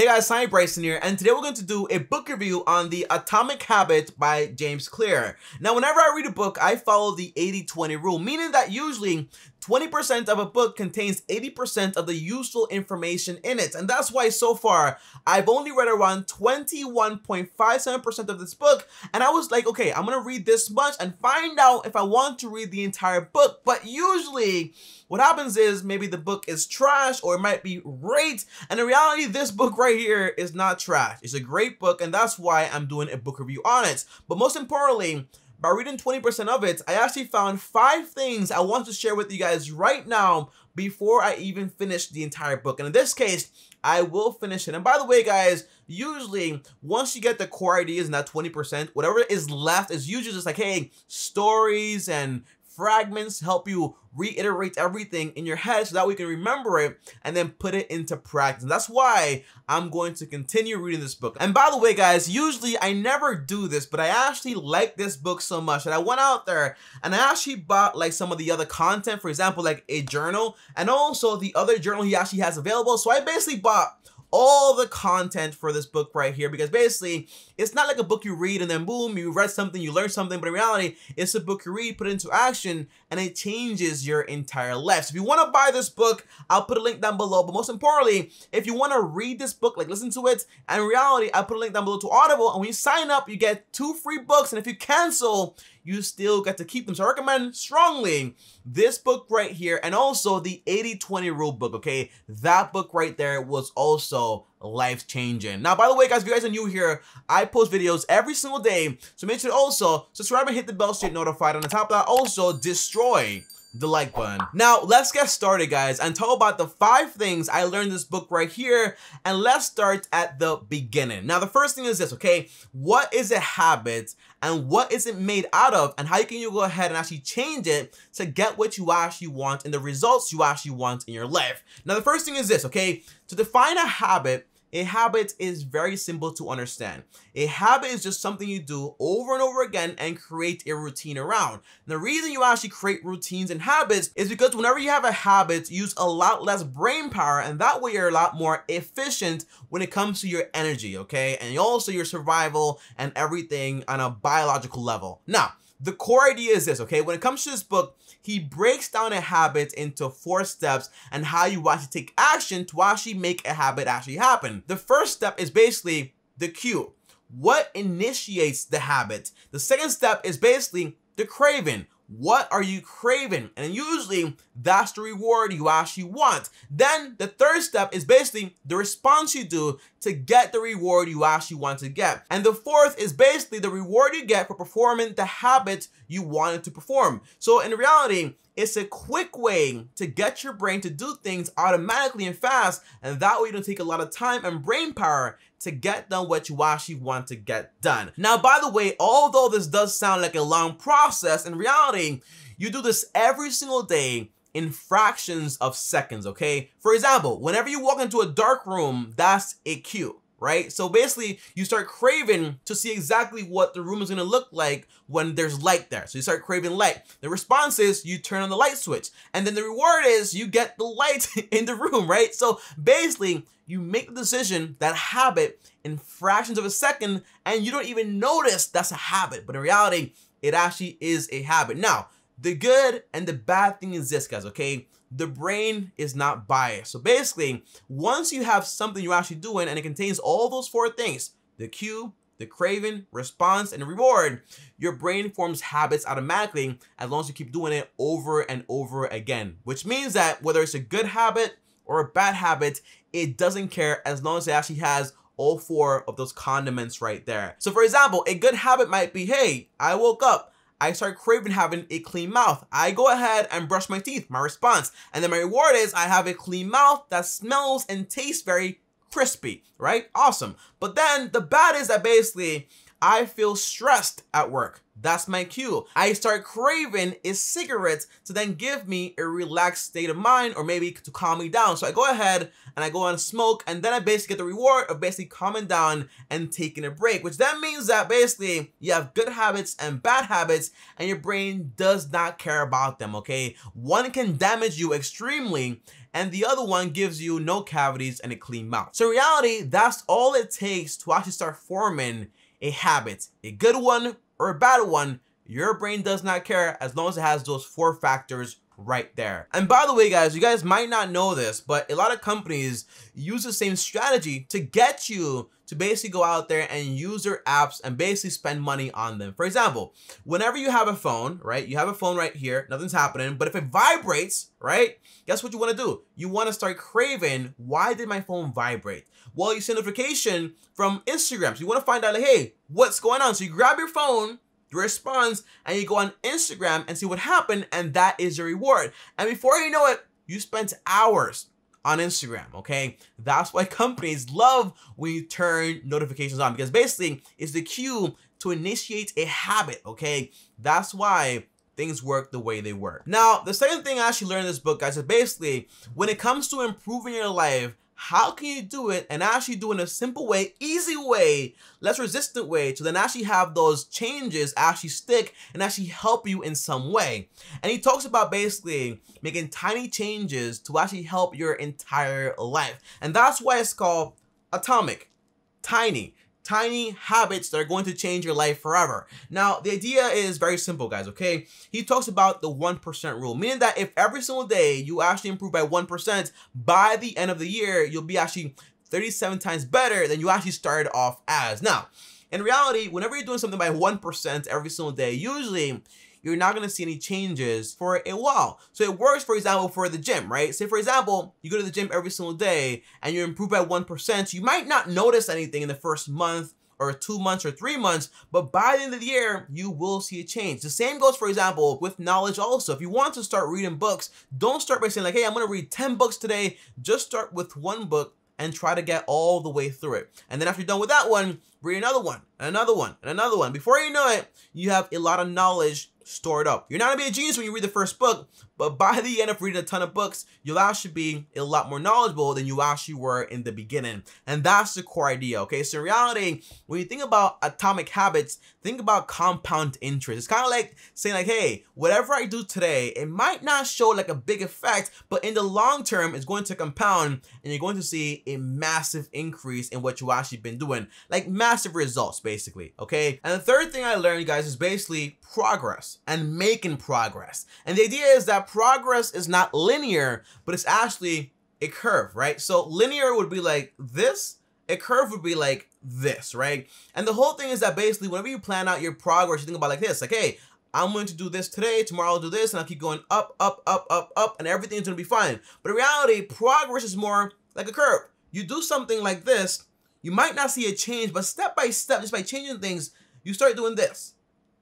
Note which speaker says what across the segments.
Speaker 1: Hey guys, Tommy Bryson here, and today we're going to do a book review on The Atomic Habit by James Clear. Now, whenever I read a book, I follow the 80-20 rule, meaning that usually 20% of a book contains 80% of the useful information in it. And that's why so far, I've only read around 21.57% of this book. And I was like, okay, I'm gonna read this much and find out if I want to read the entire book. But usually, what happens is maybe the book is trash or it might be great. And in reality, this book right here is not trash. It's a great book, and that's why I'm doing a book review on it. But most importantly, by reading 20% of it, I actually found five things I want to share with you guys right now before I even finish the entire book. And in this case, I will finish it. And by the way, guys, usually once you get the core ideas in that 20%, whatever is left is usually just like, hey, stories and fragments help you reiterate everything in your head so that we can remember it and then put it into practice. And that's why I'm going to continue reading this book. And by the way, guys, usually I never do this, but I actually like this book so much that I went out there and I actually bought like some of the other content, for example, like a journal and also the other journal he actually has available. So I basically bought all the content for this book right here because basically it's not like a book you read and then boom you read something you learn something but in reality it's a book you read put into action and it changes your entire life so if you want to buy this book i'll put a link down below but most importantly if you want to read this book like listen to it and in reality i'll put a link down below to audible and when you sign up you get two free books and if you cancel you still get to keep them. So I recommend strongly this book right here and also the 80-20 rule book, okay? That book right there was also life changing. Now, by the way, guys, if you guys are new here, I post videos every single day. So make sure to also subscribe and hit the bell so you're notified. On the top of that, also destroy the like button. Now, let's get started, guys, and talk about the five things I learned this book right here. And let's start at the beginning. Now, the first thing is this, okay? What is a habit and what is it made out of? And how can you go ahead and actually change it to get what you actually want and the results you actually want in your life? Now, the first thing is this, okay? To define a habit, a habit is very simple to understand. A habit is just something you do over and over again and create a routine around. And the reason you actually create routines and habits is because whenever you have a habit, you use a lot less brain power and that way you're a lot more efficient when it comes to your energy, okay? And also your survival and everything on a biological level. Now, the core idea is this, okay? When it comes to this book, he breaks down a habit into four steps and how you actually take action to actually make a habit actually happen. The first step is basically the cue. What initiates the habit? The second step is basically the craving. What are you craving? And usually that's the reward you actually want. Then the third step is basically the response you do to get the reward you actually want to get. And the fourth is basically the reward you get for performing the habit you wanted to perform. So in reality, it's a quick way to get your brain to do things automatically and fast, and that way you don't take a lot of time and brain power to get done what you actually want to get done. Now, by the way, although this does sound like a long process, in reality, you do this every single day in fractions of seconds, okay? For example, whenever you walk into a dark room, that's a cue right? So basically, you start craving to see exactly what the room is gonna look like when there's light there. So you start craving light. The response is you turn on the light switch. And then the reward is you get the light in the room, right? So basically, you make the decision, that habit, in fractions of a second, and you don't even notice that's a habit. But in reality, it actually is a habit. Now, the good and the bad thing is this, guys, okay? The brain is not biased. So basically, once you have something you're actually doing and it contains all those four things, the cue, the craving, response, and reward, your brain forms habits automatically as long as you keep doing it over and over again. Which means that whether it's a good habit or a bad habit, it doesn't care as long as it actually has all four of those condiments right there. So for example, a good habit might be, hey, I woke up, I start craving having a clean mouth. I go ahead and brush my teeth, my response. And then my reward is I have a clean mouth that smells and tastes very crispy, right? Awesome. But then the bad is that basically I feel stressed at work. That's my cue. I start craving a cigarette to then give me a relaxed state of mind or maybe to calm me down. So I go ahead and I go and smoke and then I basically get the reward of basically calming down and taking a break, which then means that basically you have good habits and bad habits and your brain does not care about them, okay? One can damage you extremely and the other one gives you no cavities and a clean mouth. So reality, that's all it takes to actually start forming a habit, a good one or a bad one, your brain does not care as long as it has those four factors right there. And by the way, guys, you guys might not know this, but a lot of companies use the same strategy to get you to basically go out there and use their apps and basically spend money on them. For example, whenever you have a phone, right, you have a phone right here, nothing's happening, but if it vibrates, right, guess what you want to do? You want to start craving, why did my phone vibrate? Well, you see notification from Instagram. So you want to find out, like, hey, what's going on? So you grab your phone, you respond, and you go on Instagram and see what happened, and that is your reward. And before you know it, you spent hours on Instagram, okay? That's why companies love when you turn notifications on because basically it's the cue to initiate a habit, okay? That's why things work the way they work. Now, the second thing I actually learned in this book, guys, is basically when it comes to improving your life, how can you do it and actually do it in a simple way, easy way, less resistant way to then actually have those changes actually stick and actually help you in some way. And he talks about basically making tiny changes to actually help your entire life. And that's why it's called atomic, tiny tiny habits that are going to change your life forever. Now, the idea is very simple, guys, okay? He talks about the 1% rule, meaning that if every single day you actually improve by 1%, by the end of the year, you'll be actually 37 times better than you actually started off as. Now, in reality, whenever you're doing something by 1% every single day, usually you're not to see any changes for a while. So it works, for example, for the gym, right? Say, for example, you go to the gym every single day and you improve by 1%. You might not notice anything in the first month or two months or three months, but by the end of the year, you will see a change. The same goes, for example, with knowledge also. If you want to start reading books, don't start by saying like, hey, I'm gonna read 10 books today. Just start with one book and try to get all the way through it. And then after you're done with that one, read another one, another one, and another one. Before you know it, you have a lot of knowledge stored up. You're not gonna be a genius when you read the first book, but by the end of reading a ton of books, you'll actually be a lot more knowledgeable than you actually were in the beginning. And that's the core idea, okay? So in reality, when you think about atomic habits, think about compound interest. It's kind of like saying like, hey, whatever I do today, it might not show like a big effect, but in the long term, it's going to compound and you're going to see a massive increase in what you actually been doing. Like massive results, basically, okay? And the third thing I learned, guys, is basically progress and making progress. And the idea is that progress is not linear, but it's actually a curve, right? So linear would be like this, a curve would be like this, right? And the whole thing is that basically whenever you plan out your progress, you think about like this, like, hey, I'm going to do this today, tomorrow I'll do this, and I'll keep going up, up, up, up, up, and everything's gonna be fine. But in reality, progress is more like a curve. You do something like this, you might not see a change, but step by step, just by changing things, you start doing this,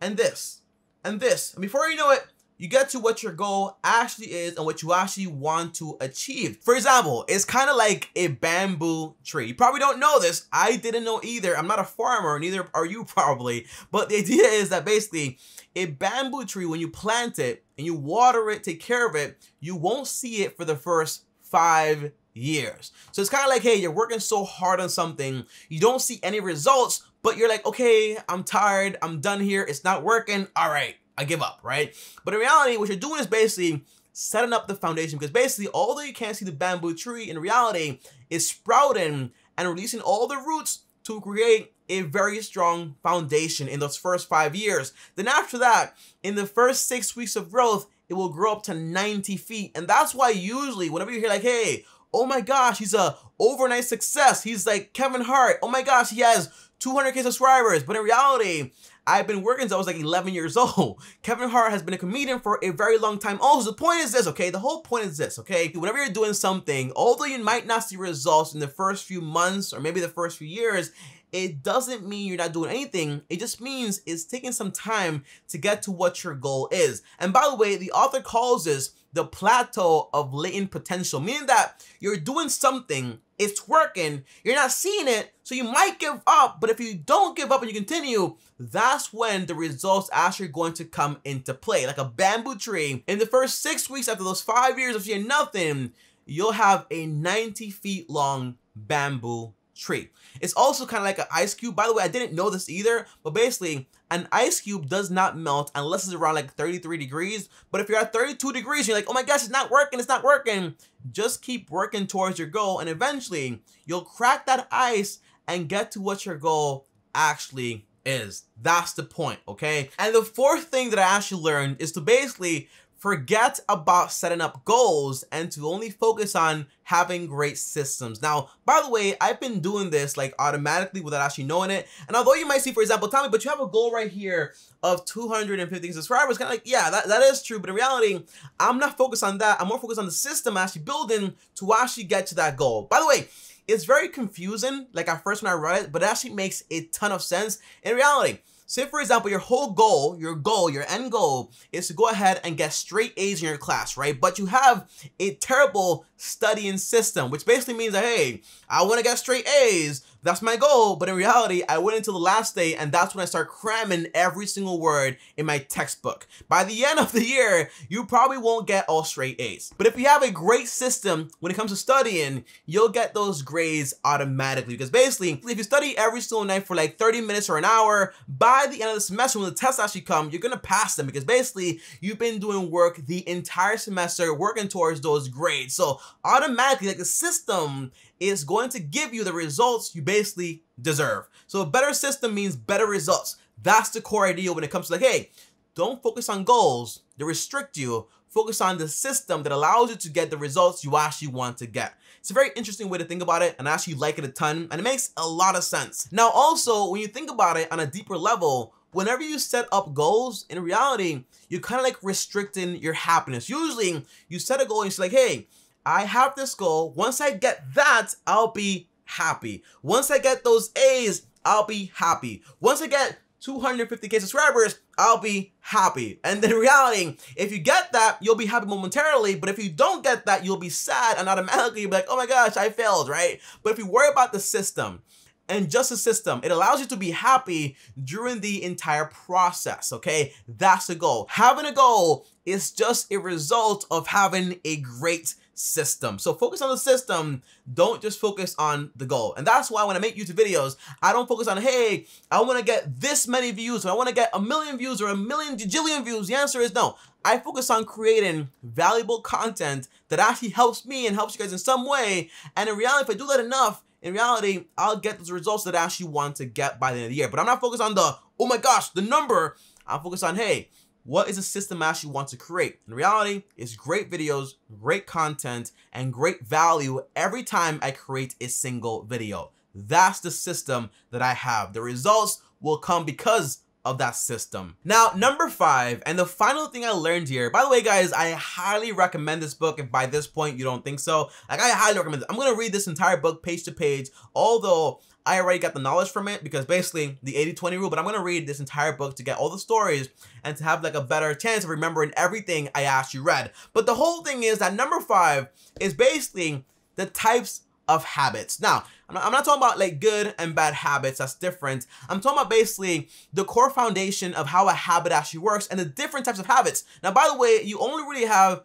Speaker 1: and this, and this. And before you know it, you get to what your goal actually is and what you actually want to achieve. For example, it's kind of like a bamboo tree. You probably don't know this. I didn't know either. I'm not a farmer, neither are you probably. But the idea is that basically a bamboo tree, when you plant it and you water it, take care of it, you won't see it for the first five years. So it's kind of like, hey, you're working so hard on something, you don't see any results, but you're like, okay, I'm tired, I'm done here, it's not working, all right, I give up, right? But in reality, what you're doing is basically setting up the foundation because basically, although you can't see the bamboo tree, in reality, it's sprouting and releasing all the roots to create a very strong foundation in those first five years. Then after that, in the first six weeks of growth, it will grow up to 90 feet. And that's why usually whenever you hear like, hey, oh my gosh, he's a overnight success. He's like Kevin Hart. Oh my gosh, he has 200k subscribers. But in reality, I've been working since I was like 11 years old. Kevin Hart has been a comedian for a very long time. Oh, also, the point is this, okay? The whole point is this, okay? Whenever you're doing something, although you might not see results in the first few months or maybe the first few years, it doesn't mean you're not doing anything. It just means it's taking some time to get to what your goal is. And by the way, the author calls this the plateau of latent potential, meaning that you're doing something, it's working, you're not seeing it, so you might give up, but if you don't give up and you continue, that's when the results actually going to come into play. Like a bamboo tree, in the first six weeks after those five years of seeing nothing, you'll have a 90 feet long bamboo tree. It's also kind of like an ice cube. By the way, I didn't know this either, but basically an ice cube does not melt unless it's around like 33 degrees. But if you're at 32 degrees, you're like, oh my gosh, it's not working, it's not working. Just keep working towards your goal and eventually you'll crack that ice and get to what your goal actually is. That's the point, okay? And the fourth thing that I actually learned is to basically forget about setting up goals and to only focus on having great systems. Now, by the way, I've been doing this like automatically without actually knowing it. And although you might see, for example, Tommy, but you have a goal right here of 250 subscribers, kind of like, yeah, that, that is true. But in reality, I'm not focused on that. I'm more focused on the system I'm actually building to actually get to that goal. By the way, it's very confusing, like at first when I read it, but it actually makes a ton of sense in reality. Say for example, your whole goal, your goal, your end goal is to go ahead and get straight A's in your class, right? But you have a terrible studying system, which basically means that, hey, I want to get straight A's, that's my goal. But in reality, I went until the last day and that's when I start cramming every single word in my textbook. By the end of the year, you probably won't get all straight A's. But if you have a great system when it comes to studying, you'll get those grades automatically. Because basically, if you study every single night for like 30 minutes or an hour, by the end of the semester, when the tests actually come, you're gonna pass them because basically you've been doing work the entire semester working towards those grades. So automatically, like the system is going to give you the results you basically deserve. So a better system means better results. That's the core idea when it comes to like, hey, don't focus on goals that restrict you. Focus on the system that allows you to get the results you actually want to get. It's a very interesting way to think about it and I actually like it a ton and it makes a lot of sense. Now also, when you think about it on a deeper level, whenever you set up goals, in reality, you're kind of like restricting your happiness. Usually, you set a goal and it's like, hey, I have this goal. Once I get that, I'll be happy. Once I get those A's, I'll be happy. Once I get 250k subscribers, I'll be happy. And in reality, if you get that, you'll be happy momentarily. But if you don't get that, you'll be sad and automatically you'll be like, oh my gosh, I failed, right? But if you worry about the system, and just the system. It allows you to be happy during the entire process, okay? That's the goal. Having a goal is just a result of having a great system. So focus on the system. Don't just focus on the goal. And that's why when I make YouTube videos, I don't focus on, hey, I want to get this many views or I want to get a million views or a million jillion views. The answer is no. I focus on creating valuable content that actually helps me and helps you guys in some way. And in reality, if I do that enough, in reality, I'll get those results that I actually want to get by the end of the year. But I'm not focused on the, oh my gosh, the number. I'm focused on, hey, what is a system I actually want to create? In reality, it's great videos, great content, and great value every time I create a single video. That's the system that I have. The results will come because of that system. Now, number five, and the final thing I learned here, by the way, guys, I highly recommend this book if by this point you don't think so. Like, I highly recommend it. I'm gonna read this entire book page to page, although I already got the knowledge from it because basically the 80-20 rule, but I'm to read this entire book to get all the stories and to have like a better chance of remembering everything I actually read. But the whole thing is that number five is basically the types of habits. Now, I'm not, talking about like good and bad habits, that's different. I'm talking about basically the core foundation of how a habit actually works and the different types of habits. Now, by the way, you only really have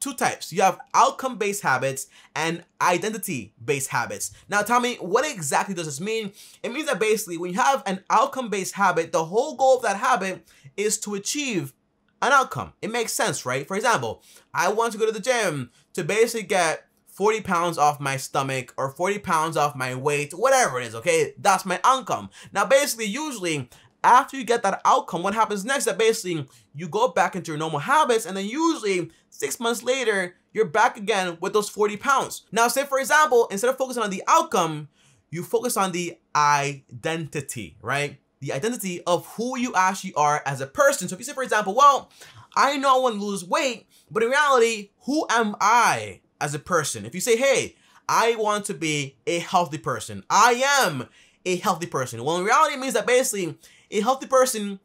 Speaker 1: two types. You have outcome-based habits and identity-based habits. Now, tell me, what exactly does this mean? It means that basically when you have an outcome-based habit, the whole goal of that habit is to achieve an outcome. It makes sense, right? For example, I want to go to the gym to basically get 40 pounds off my stomach or 40 pounds off my weight, whatever it is, okay? That's my outcome. Now, basically, usually after you get that outcome, what happens next that basically you go back into your normal habits and then usually six months later, you're back again with those 40 pounds. Now, say for example, instead of focusing on the outcome, you focus on the identity, right? The identity of who you actually are as a person. So if you say, for example, well, I know I want to lose weight, but in reality, who am I as a person? If you say, hey, I want to be a healthy person. I am a healthy person. Well, in reality, it means that basically a healthy person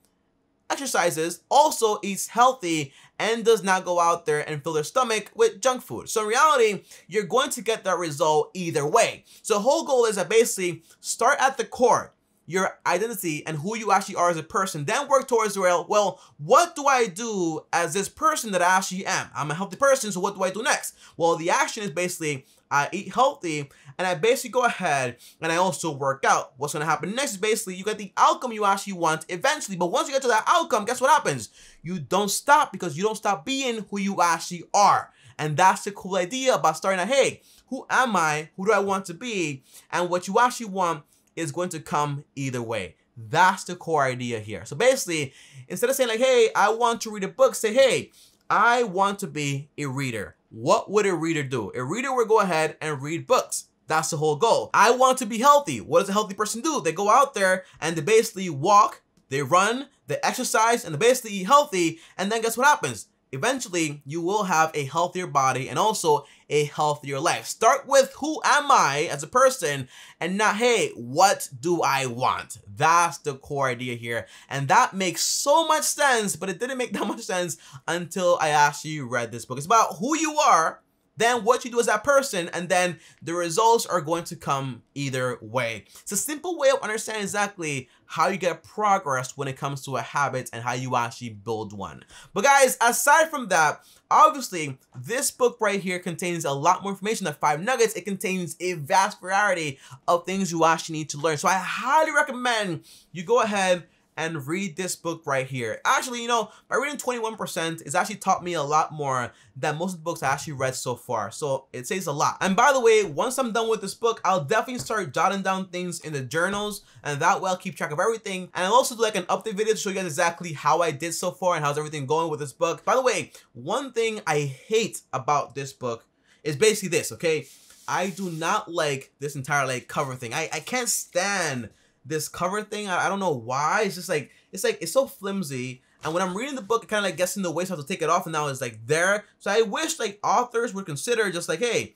Speaker 1: exercises, also eats healthy, and does not go out there and fill their stomach with junk food. So in reality, you're going to get that result either way. So the whole goal is that basically start at the core your identity and who you actually are as a person. Then work towards well, well, what do I do as this person that I actually am? I'm a healthy person, so what do I do next? Well, the action is basically I eat healthy and I basically go ahead and I also work out. What's gonna happen next is basically you get the outcome you actually want eventually. But once you get to that outcome, guess what happens? You don't stop because you don't stop being who you actually are. And that's the cool idea about starting at, hey, who am I? Who do I want to be? And what you actually want is going to come either way. That's the core idea here. So basically, instead of saying like, hey, I want to read a book, say, hey, I want to be a reader. What would a reader do? A reader would go ahead and read books. That's the whole goal. I want to be healthy. What does a healthy person do? They go out there and they basically walk, they run, they exercise, and they basically eat healthy. And then guess what happens? eventually you will have a healthier body and also a healthier life. Start with who am I as a person and not, hey, what do I want? That's the core idea here. And that makes so much sense, but it didn't make that much sense until I actually read this book. It's about who you are then what you do as that person, and then the results are going to come either way. It's a simple way of understanding exactly how you get progress when it comes to a habit and how you actually build one. But guys, aside from that, obviously, this book right here contains a lot more information than five nuggets. It contains a vast variety of things you actually need to learn. So I highly recommend you go ahead and read this book right here. Actually, you know, by reading 21%, it's actually taught me a lot more than most of the books I actually read so far. So it says a lot. And by the way, once I'm done with this book, I'll definitely start jotting down things in the journals and that way I'll keep track of everything. And I'll also do like an update video to show you guys exactly how I did so far and how's everything going with this book. By the way, one thing I hate about this book is basically this, okay? I do not like this entire like cover thing. I, I can't stand this cover thing. I, I don't know why. It's just like it's like it's so flimsy. And when I'm reading the book, it kind of like gets in the way, so I have to take it off, and now it's like there. So I wish like authors would consider just like, hey,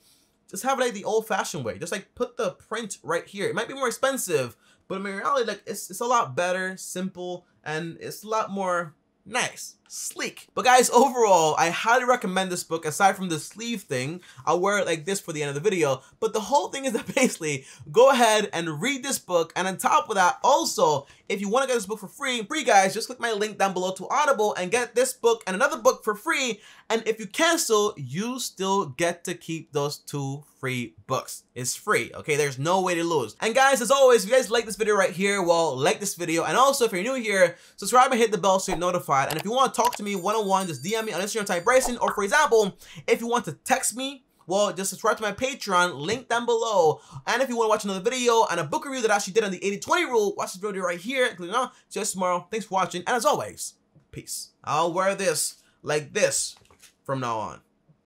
Speaker 1: just have it like the old-fashioned way. Just like put the print right here. It might be more expensive, but in reality, like it's it's a lot better, simple, and it's a lot more nice sleek. But guys, overall, I highly recommend this book. Aside from the sleeve thing, I'll wear it like this for the end of the video. But the whole thing is that basically, go ahead and read this book. And on top of that, also, if you want to get this book for free, free guys, just click my link down below to Audible and get this book and another book for free. And if you cancel, you still get to keep those two free books. It's free, okay? There's no way to lose. And guys, as always, if you guys like this video right here, well, like this video. And also, if you're new here, subscribe and hit the bell so you're notified. And if you want to talk to me one-on-one, just DM me on Instagram type Bryson. Or for example, if you want to text me, well, just subscribe to my Patreon, link down below. And if you want to watch another video and a book review that I actually did on the 80-20 rule, watch this video right here. Click on. See you tomorrow. Thanks for watching. And as always, peace. I'll wear this like this from now on.